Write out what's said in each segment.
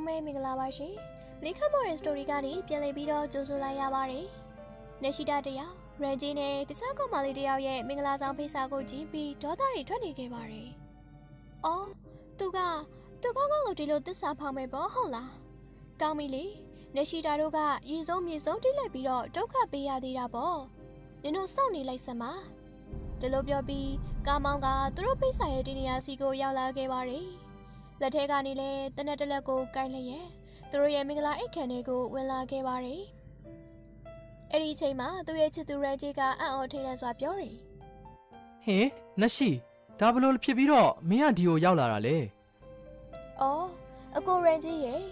လုံးပဲမင်္ဂလာပါရှင်။လေးခမော်ရင်စတိုရီကနေပြန်လည်ပြီးတော့ကြိုဆိုလိုက်ရပါတယ်။နရှိတာတယောက်ရန်ဂျီနဲ့တခြားကောင်မလေးတယောက်ရဲ့မင်္ဂလာဆောင်ဖိတ်စာကိုကြည့်ပြီးဒေါသတွေထွက်နေခဲ့ပါတယ်။အော်သူကသူကောင်းကောင်းကိုဒီလိုတစ္ဆာဖောင်မယ်ပေါ့ဟုတ်လား။ကောင်းပြီလေ။နရှိတာတို့ကရေစုံမြေစုံတိလိုက်ပြီးတော့ဒုက္ခပေးရသေးတာပေါ့။နင်တို့စောင့်နေလိုက်စမ်းပါ။ဒီလိုပြောပြီးကားမောင်ကသူတို့ဖိတ်စာရဲ့ဒီနေရာစီကိုရောက်လာခဲ့ပါတယ်။ လက်ထဲကနေလဲတနက်တလက်ကိုကိုင်းလျက်သူတို့ရဲ့မင်္ဂလာအိတ်ခံတွေကိုဝင်လာခဲ့ပါတယ်။အဲ့ဒီအချိန်မှာသူ့ရဲ့ချစ်သူရန်ဂျီကအံ့ဩထိတ်လန့်စွာပြောတယ်ဟင်နတ်ရှိဒါဘလို့ဖြစ်ပြီးတော့မင်းကဒီကိုရောက်လာတာလေ။အော်အကိုရန်ဂျီရဲ့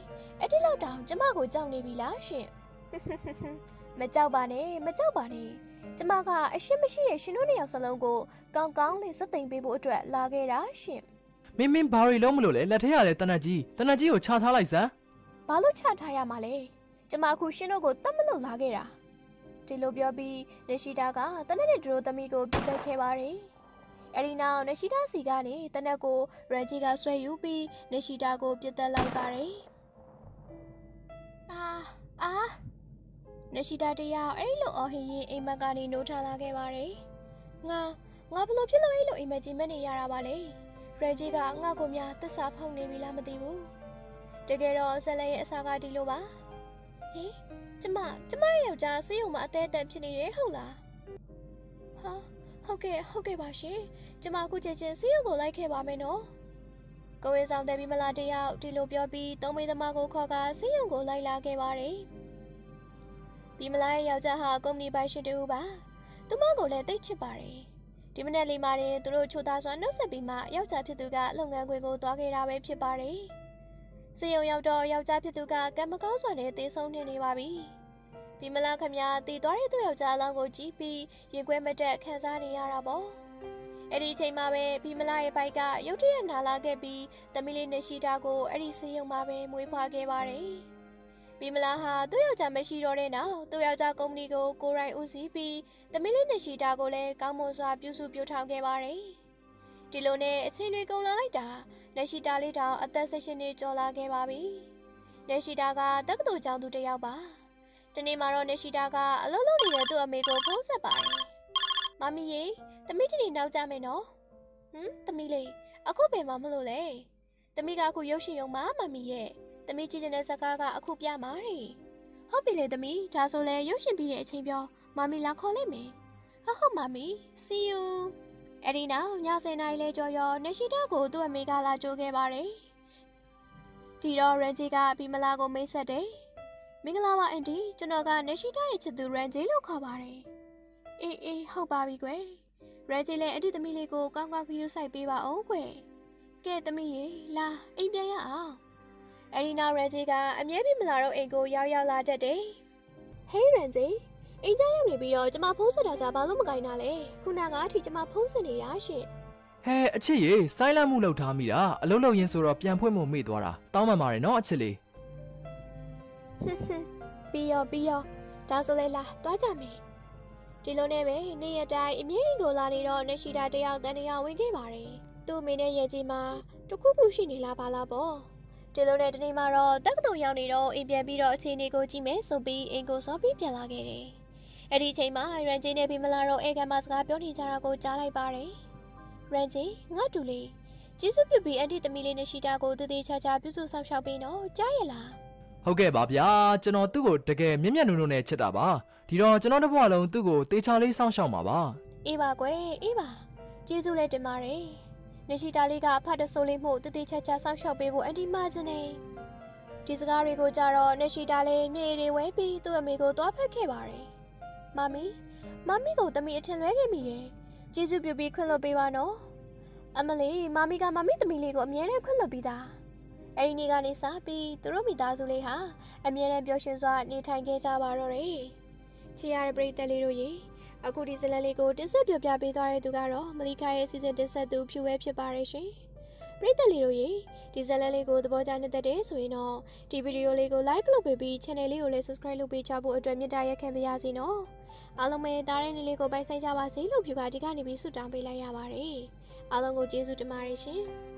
အဲ့ဒီလောက်တောင်ကျမကိုကြောက်နေပြီလားရှင်။မကြောက်ပါနဲ့မကြောက်ပါနဲ့ကျမကအရှင်းမရှိတဲ့ရှင်တို့နှစ်ယောက်စလုံးကိုကောင်းကောင်းလေးစက်သိမ်ပေးဖို့အတွက်လာခဲ့တာရှင်။ မင်းမင်းဘာတွေလုံးမလို့လဲလက်ထဲရတဲ့တနတ်ကြီးတနတ်ကြီးကိုချထားလိုက်စမ်းဘာလို့ချထားရမှာလဲကျမအခုရှင်တို့ကိုတတ်မလို့လာခဲ့တာဒီလိုပြောပြီးနရှိတာကတနက်နဲ့ဒရိုသမီကိုပြစ်တက်ခဲ့ပါတယ်အဲ့ဒီနောက်နရှိတာစီကနေတနက်ကိုရန်ဂျီကဆွဲယူပြီးနရှိတာကိုပြစ်တက်လိုက်ပါတယ်အာအာနရှိတာတယောက်အဲ့ဒီလိုအော်ဟင်ရင်အိမ်မက်ကနေနိုးထလာခဲ့ပါတယ်ငါငါဘလို့ဖြစ်လို့အဲ့လိုအိမ်မက်ကြီးမက်နေရတာပါလေ ရန်ဂျီကငါ့ကိုများတစ္ဆာဖောက်နေပြီလားမသိဘူးတကယ်တော့ဇလန်ရဲ့အစာကဒီလိုပါဟင်ကျမကျမရဲ့ယောက်ျားဆေးရုံမှာအသေးအတန်ဖြစ်နေတယ်ဟုတ်လားဟာဟုတ်ကဲ့ဟုတ်ကဲ့ပါရှင်ကျမအခုချက်ချင်းဆေးရုံကိုလိုက်ခဲ့ပါမယ်နော်ကိုဝေဆောင်တယ်ပြီးမလားတယောက်ဒီလိုပြောပြီးသုံးမေးသမားကိုခေါ်ကဆေးရုံကိုလိုက်လာခဲ့ပါတယ်ပြီးမလားရဲ့ယောက်ျားဟာကုမ္ပဏီပိုင်ရှင်တူပါသူမကိုလည်းတိတ်ချစ်ပါတယ် ဒီမနေ့လေးမှာတင်သူတို့ချိုသားစွာနှုတ်ဆက်ပြီးမှယောက်ျားဖြစ်သူကလုပ်ငန်းခွင်ကိုသွားခဲ့တာပဲဖြစ်ပါတယ်စေယုံရောက်တော့ယောက်ျားဖြစ်သူကကံမကောင်းစွာနဲ့တေဆုံးနေနေပါပြီ။ပြီးမလားခမညာတည်သွားတဲ့သူယောက်ျားအလောင်းကိုကြည့်ပြီးရင်ခွဲမတက်ခံစားနေရတာပေါ့။အဲ့ဒီအချိန်မှာပဲပြီးမလားရဲ့ဘိုက်ကရုတ်တရက်နာလာခဲ့ပြီးသမီးလေးနရှိတာကိုအဲ့ဒီစေယုံမှာပဲမွေးဖွားခဲ့ပါတယ်။ ပြီးမလားဟာသူ့ယောက်ျားမရှိတော့တဲ့နောက်သူ့ယောက်ျားကုမ္ပဏီကိုကိုရိုင်းဦးစီးပြီးသမီးလေးနရှိတာကိုလည်းကောင်းမွန်စွာပြုစုပြုထောင်ခဲ့ပါတယ်။ဒီလိုနဲ့အချိန်တွေကုန်လာလိုက်တာလက်ရှိတာလေးတောင်အသက်16နှစ်ကျော်လာခဲ့ပါပြီ။လက်ရှိတာကတက္ကသိုလ်ကျောင်းသူတစ်ယောက်ပါ။ဒီနေ့မှာတော့လက်ရှိတာကအလုပ်လုပ်နေတဲ့သူ့အမေကိုဖုန်းဆက်ပါတယ်။မမီရေသမီးဒီနေ့နောက်ကြမယ်နော်။ဟမ်သမီးလေးအခုဘယ်မှာမလို့လဲ။သမီးကအခုရုပ်ရှင်ရုံမှာမမီရဲ့။ သမီးကြည့်နေတဲ့ဇာတ်ကားကအခုပြမှာတဲ့။ဟုတ်ပြီလေသမီးဒါဆိုလဲရုပ်ရှင်ပြီးတဲ့အချိန်ပြောမမီလာခေါ်လိုက်မယ်။ဟုတ်ဟုတ်မမီ see you အဲ့ဒီနောက်ညစင်နိုင်လဲကြော်ရောနရှိတာကိုသူ့အမေကလာကြိုးခဲ့ပါတယ်။ဒီတော့ရန်ဂျီကဘီမလာကိုမိတ်ဆက်တယ်။မင်္ဂလာပါအန်တီကျွန်တော်ကနရှိတာရဲ့ချစ်သူရန်ဂျီလို့ခေါ်ပါတယ်။အေးအေးဟုတ်ပါပြီကွယ်။ရန်ဂျီလည်းအန်တီသမီးလေးကိုကောင်းကောင်းခရူးဆိုင်ပေးပါအောင်ကွယ်။ကဲသမီးရေလာအိမ်ပြန်ရအောင်။ အဲ့ဒီနောက်ရန်ဂျီကအမြဲဘီမလာတော့အိမ်ကိုရောက်ရောက်လာတတ်တယ်။ဟေးရန်ဂျီအိမ်ကျရောက်နေပြီးတော့ကျမဖုန်းဆက်တာကြဘာလို့မကင်တာလဲခုနကအထိကျမဖုန်းဆက်နေတာရှင်ဟဲအချစ်ရေစိုင်းလန့်မှုလောက်ထားမိတာအလုံးလုံးရင်းဆိုတော့ပြန်ဖွင့်မှုမေ့သွားတာတောင်းပန်ပါတယ်နော်အချစ်လေးဟွန်းဟွန်းပြီးရောပြီးရောဒါဆိုလဲလာသွားကြမယ်ဒီလိုနဲ့ပဲနေ့ရက်တိုင်းအမြင့်ကိုလာနေတော့နရှိတာတယောက်တန်တရာဝင်ခဲ့ပါတယ်သူ့အမေနဲ့ရဲ့ကြီးမှာတခုခုရှိနေလားပါလားပေါ့ ဒီလိုနဲ့ဒီနေ့မှာတော့တက္ကသိုလ်ရောက်နေတော့အိမ်ပြန်ပြီးတော့အခြေအနေကိုကြည့်မယ်ဆိုပြီးအိမ်ကိုစောပြီးပြန်လာခဲ့တယ်အဲ့ဒီအချိန်မှာရန်ဂျီနဲ့ဘီမလာတော့အေကန်မစကားပြောနေကြတာကိုကြားလိုက်ပါတယ်ရန်ဂျီငါတူလေးကျေးဇူးပြုပြီးအန်တီသမီးလေးနဲ့ရှိတာကိုတည်တည်ချာချာပြုစုဆောက်ရှောက်ပေးနော်ကြားရလားဟုတ်ကဲ့ပါဗျာကျွန်တော်သူ့ကိုတကယ်မျက်မျက်နှုံနှုံနဲ့ချစ်တာပါဒီတော့ကျွန်တော်တစ်ဘဝလုံးသူ့ကိုတေချာလေးစောင့်ရှောက်မှာပါအေးပါကွယ်အေးပါကျေးဇူးလည်းတင်ပါတယ် နေရှိတာလေးကအဖတ်တဆိုးလေးမှုတည်တည်ချာချာဆောက်ရှောက်ပေးဖို့အန်တီမချင်နေဒီစကားတွေကိုကြတော့နေရှိတာလေးမြေတွေဝဲပြီးသူ့အမေကိုသွားဖက်ခဲ့ပါတယ်မမီမမီကိုတမီအထင်လွဲခဲ့မိတယ်ကျေးဇူးပြုပြီးခွင့်လွှတ်ပေးပါနော်အမလီမမီကမမီသမီးလေးကိုအမြဲတမ်းခွင့်လွှတ်ပြီးသားအဲ့ဒီနေ့ကနေစပြီးသူတို့မိသားစုလေးဟာအမြဲတမ်းပျော်ရွှင်စွာနေထိုင်ခဲ့ကြပါတော့တယ်ချစ်ရတဲ့ပရိသတ်လေးတို့ရေ အခုဒီဇလန်လေးကိုတင်ဆက်ပြပြပေးသွားတဲ့သူကတော့မလီကာရဲ့စီစဉ်တင်ဆက်သူဖြူဝဲဖြစ်ပါရဲ့ရှင်။ပရိသတ်လေးတို့ရေဒီဇလန်လေးကိုသဘောကျနေတဲ့တဲ့ဆိုရင်တော့ဒီဗီဒီယိုလေးကို like လုပ်ပေးပြီး channel လေးကိုလည်း subscribe လုပ်ပေးချဖို့အတွက်မြတ်တာရက်ခံပါရစေနော်။အားလုံးပဲတားတဲ့နေ့လေးကိုပိုင်ဆိုင်ကြပါစေလို့ဖြူကဒီကနေ့ပြီးဆုတောင်းပေးလိုက်ရပါတယ်။အားလုံးကိုကျေးဇူးတင်ပါတယ်ရှင်။